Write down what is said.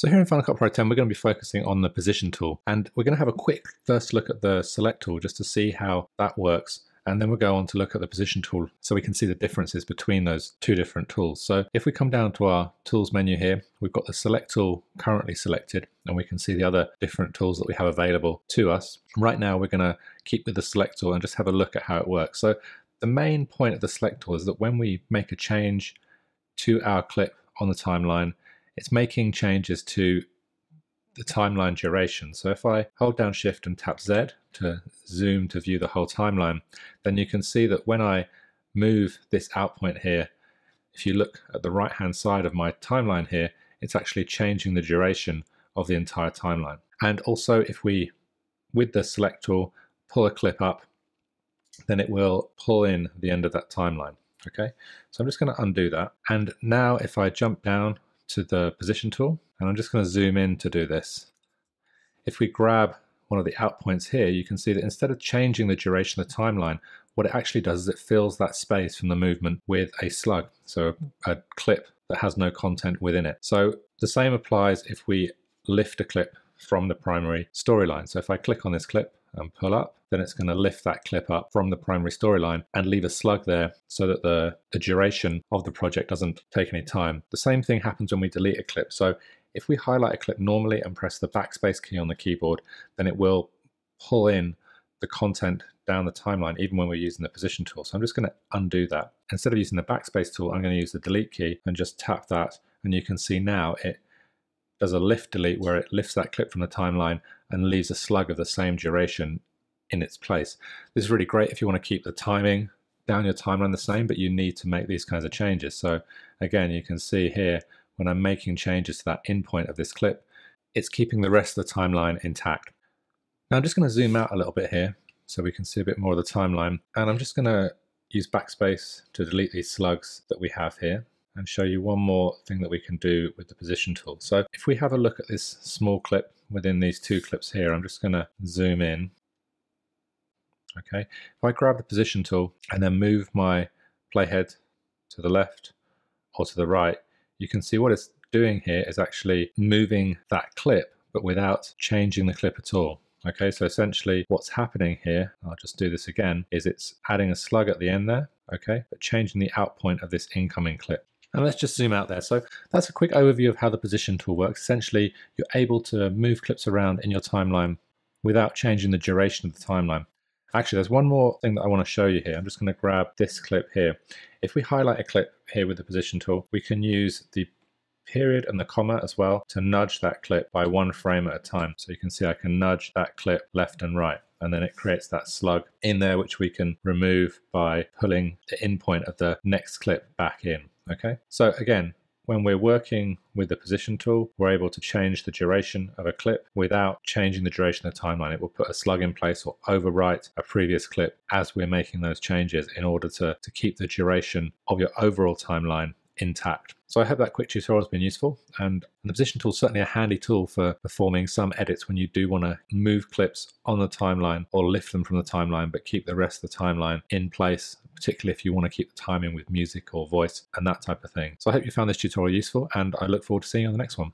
So here in Final Cut Pro 10, we're going to be focusing on the position tool and we're going to have a quick first look at the select tool just to see how that works. And then we'll go on to look at the position tool so we can see the differences between those two different tools. So if we come down to our tools menu here, we've got the select tool currently selected and we can see the other different tools that we have available to us. Right now, we're going to keep with the select tool and just have a look at how it works. So the main point of the select tool is that when we make a change to our clip on the timeline, it's making changes to the timeline duration. So if I hold down shift and tap Z to zoom to view the whole timeline, then you can see that when I move this out point here, if you look at the right hand side of my timeline here, it's actually changing the duration of the entire timeline. And also if we, with the select tool, pull a clip up, then it will pull in the end of that timeline. Okay, so I'm just going to undo that. And now if I jump down to the position tool, and I'm just going to zoom in to do this. If we grab one of the out points here, you can see that instead of changing the duration of the timeline, what it actually does is it fills that space from the movement with a slug, so a clip that has no content within it. So the same applies if we lift a clip from the primary storyline. So if I click on this clip, and pull up, then it's going to lift that clip up from the primary storyline and leave a slug there so that the, the duration of the project doesn't take any time. The same thing happens when we delete a clip. So if we highlight a clip normally and press the backspace key on the keyboard, then it will pull in the content down the timeline even when we're using the position tool. So I'm just going to undo that. Instead of using the backspace tool, I'm going to use the delete key and just tap that and you can see now it does a lift delete where it lifts that clip from the timeline and leaves a slug of the same duration in its place. This is really great if you want to keep the timing down your timeline the same, but you need to make these kinds of changes. So again, you can see here when I'm making changes to that in point of this clip, it's keeping the rest of the timeline intact. Now I'm just going to zoom out a little bit here so we can see a bit more of the timeline. And I'm just going to use backspace to delete these slugs that we have here and show you one more thing that we can do with the position tool. So if we have a look at this small clip within these two clips here, I'm just going to zoom in. Okay, if I grab the position tool and then move my playhead to the left or to the right, you can see what it's doing here is actually moving that clip, but without changing the clip at all. Okay, so essentially what's happening here, I'll just do this again, is it's adding a slug at the end there, okay, but changing the out point of this incoming clip. And let's just zoom out there. So that's a quick overview of how the position tool works. Essentially, you're able to move clips around in your timeline without changing the duration of the timeline. Actually, there's one more thing that I want to show you here. I'm just going to grab this clip here. If we highlight a clip here with the position tool, we can use the period and the comma as well to nudge that clip by one frame at a time. So you can see I can nudge that clip left and right and then it creates that slug in there which we can remove by pulling the in point of the next clip back in. Okay, so again, when we're working with the position tool, we're able to change the duration of a clip without changing the duration of the timeline. It will put a slug in place or overwrite a previous clip as we're making those changes in order to, to keep the duration of your overall timeline intact. So I hope that quick tutorial has been useful and the position tool is certainly a handy tool for performing some edits when you do want to move clips on the timeline or lift them from the timeline but keep the rest of the timeline in place particularly if you want to keep the timing with music or voice and that type of thing. So I hope you found this tutorial useful and I look forward to seeing you on the next one.